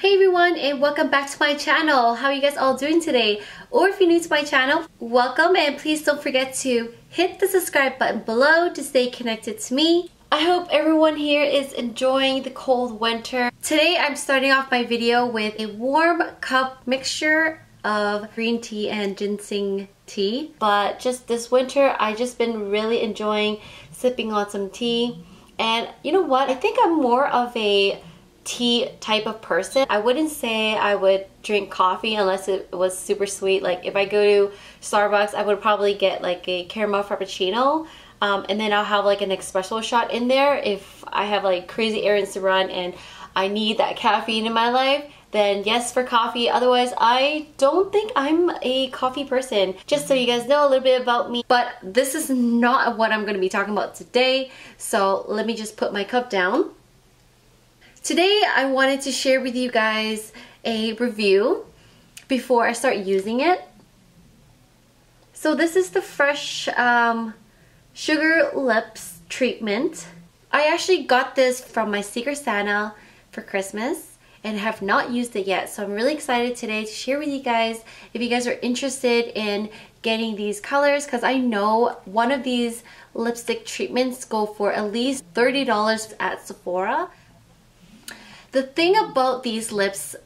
Hey everyone and welcome back to my channel. How are you guys all doing today? Or if you're new to my channel, welcome and please don't forget to hit the subscribe button below to stay connected to me. I hope everyone here is enjoying the cold winter. Today I'm starting off my video with a warm cup mixture of green tea and ginseng tea. But just this winter, i just been really enjoying sipping on some tea. And you know what? I think I'm more of a tea type of person. I wouldn't say I would drink coffee unless it was super sweet. Like if I go to Starbucks, I would probably get like a caramel frappuccino. Um, and then I'll have like an espresso shot in there if I have like crazy errands to run and I need that caffeine in my life then yes for coffee. Otherwise, I don't think I'm a coffee person. Just so you guys know a little bit about me. But this is not what I'm going to be talking about today. So let me just put my cup down. Today I wanted to share with you guys a review before I start using it. So this is the Fresh um, Sugar Lips treatment. I actually got this from my Secret Santa for Christmas and have not used it yet. So I'm really excited today to share with you guys if you guys are interested in getting these colors because I know one of these lipstick treatments go for at least $30 at Sephora. The thing about these lips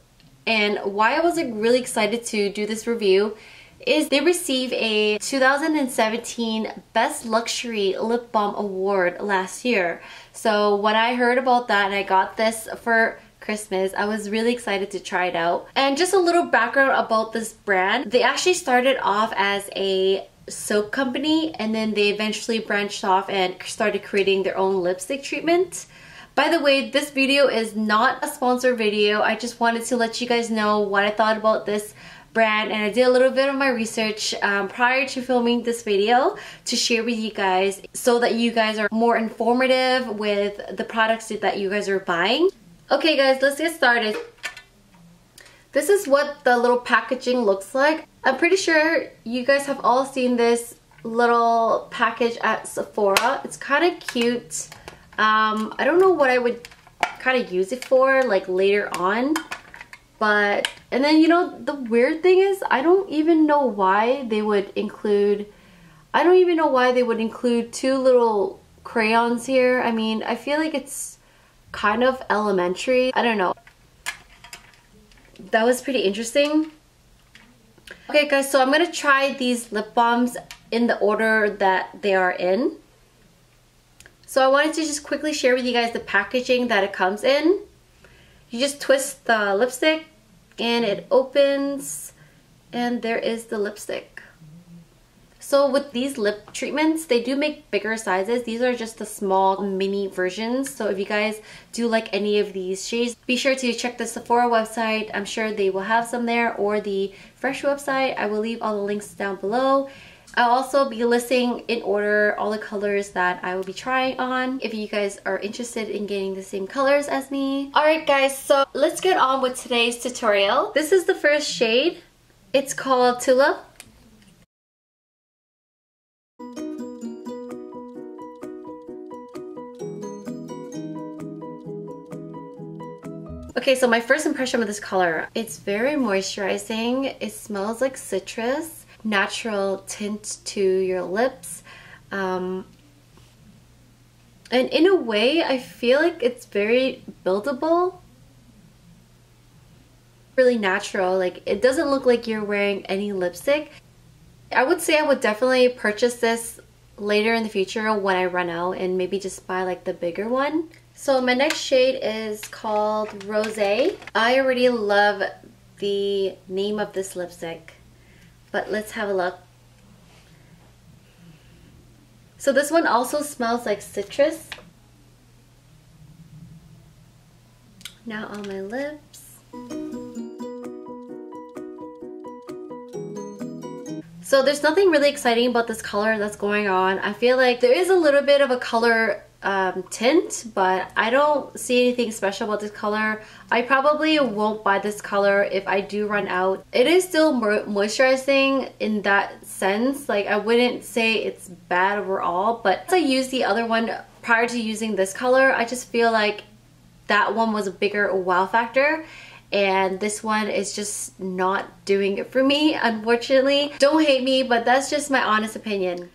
and why I was like really excited to do this review is they received a 2017 Best Luxury Lip Balm Award last year. So when I heard about that and I got this for Christmas. I was really excited to try it out. And just a little background about this brand. They actually started off as a soap company and then they eventually branched off and started creating their own lipstick treatment. By the way, this video is not a sponsored video. I just wanted to let you guys know what I thought about this brand and I did a little bit of my research um, prior to filming this video to share with you guys so that you guys are more informative with the products that you guys are buying. Okay guys, let's get started. This is what the little packaging looks like. I'm pretty sure you guys have all seen this little package at Sephora. It's kind of cute. Um, I don't know what I would kind of use it for like later on. But, and then you know, the weird thing is I don't even know why they would include, I don't even know why they would include two little crayons here. I mean, I feel like it's kind of elementary. I don't know. That was pretty interesting. Okay guys, so I'm going to try these lip balms in the order that they are in. So I wanted to just quickly share with you guys the packaging that it comes in. You just twist the lipstick and it opens and there is the lipstick. So with these lip treatments, they do make bigger sizes. These are just the small mini versions. So if you guys do like any of these shades, be sure to check the Sephora website. I'm sure they will have some there or the Fresh website. I will leave all the links down below. I'll also be listing in order all the colors that I will be trying on if you guys are interested in getting the same colors as me. Alright guys, so let's get on with today's tutorial. This is the first shade. It's called Tulip. Okay, so my first impression of this color, it's very moisturizing. It smells like citrus natural tint to your lips. Um, and in a way, I feel like it's very buildable. Really natural. Like, it doesn't look like you're wearing any lipstick. I would say I would definitely purchase this later in the future when I run out and maybe just buy like the bigger one. So my next shade is called Rosé. I already love the name of this lipstick but let's have a look. So this one also smells like citrus. Now on my lips. So there's nothing really exciting about this color that's going on. I feel like there is a little bit of a color um, tint, but I don't see anything special about this color. I probably won't buy this color if I do run out. It is still moisturizing in that sense. Like I wouldn't say it's bad overall, but I use the other one prior to using this color, I just feel like that one was a bigger wow factor and this one is just not doing it for me unfortunately. Don't hate me but that's just my honest opinion.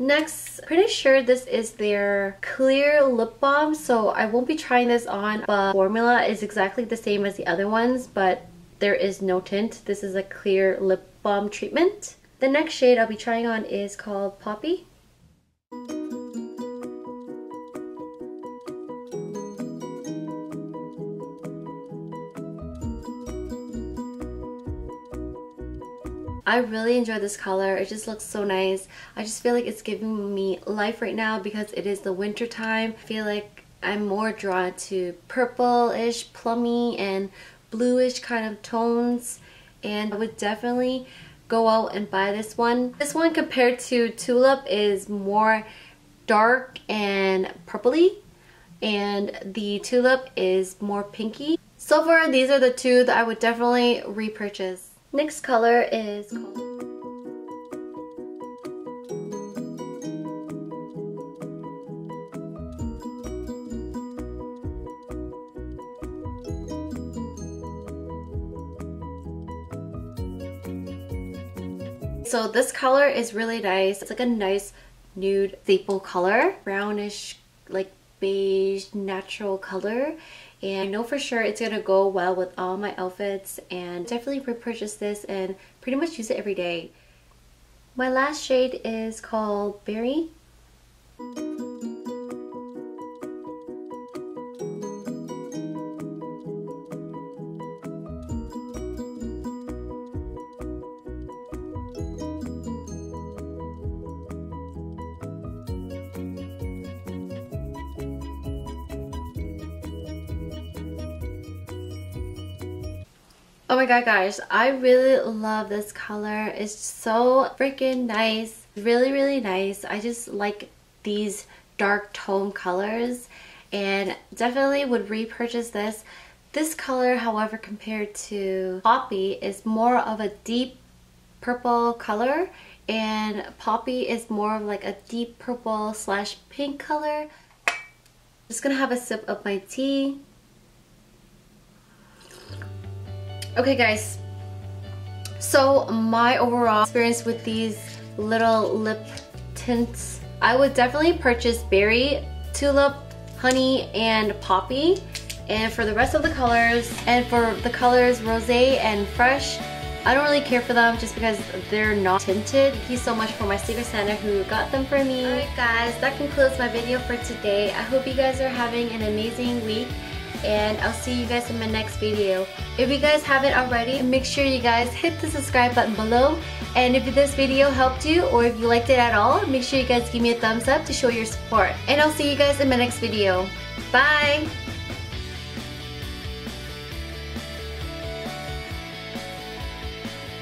Next, pretty sure this is their clear lip balm, so I won't be trying this on, but formula is exactly the same as the other ones, but there is no tint. This is a clear lip balm treatment. The next shade I'll be trying on is called Poppy. I really enjoy this color. It just looks so nice. I just feel like it's giving me life right now because it is the winter time. I feel like I'm more drawn to purple-ish, plummy, and bluish kind of tones. And I would definitely go out and buy this one. This one compared to Tulip is more dark and purpley. And the Tulip is more pinky. So far, these are the two that I would definitely repurchase. Next color is So this color is really nice. It's like a nice nude staple color. Brownish, like beige, natural color and I know for sure it's gonna go well with all my outfits and definitely repurchase this and pretty much use it every day. My last shade is called Berry. Oh my god guys, I really love this color. It's so freaking nice. Really, really nice. I just like these dark tone colors and definitely would repurchase this. This color, however, compared to Poppy is more of a deep purple color and Poppy is more of like a deep purple slash pink color. Just gonna have a sip of my tea. Okay guys, so my overall experience with these little lip tints, I would definitely purchase Berry, Tulip, Honey, and Poppy. And for the rest of the colors, and for the colors Rosé and Fresh, I don't really care for them just because they're not tinted. Thank you so much for my Secret Santa who got them for me. Alright guys, that concludes my video for today. I hope you guys are having an amazing week and I'll see you guys in my next video. If you guys haven't already, make sure you guys hit the subscribe button below. And if this video helped you or if you liked it at all, make sure you guys give me a thumbs up to show your support. And I'll see you guys in my next video. Bye!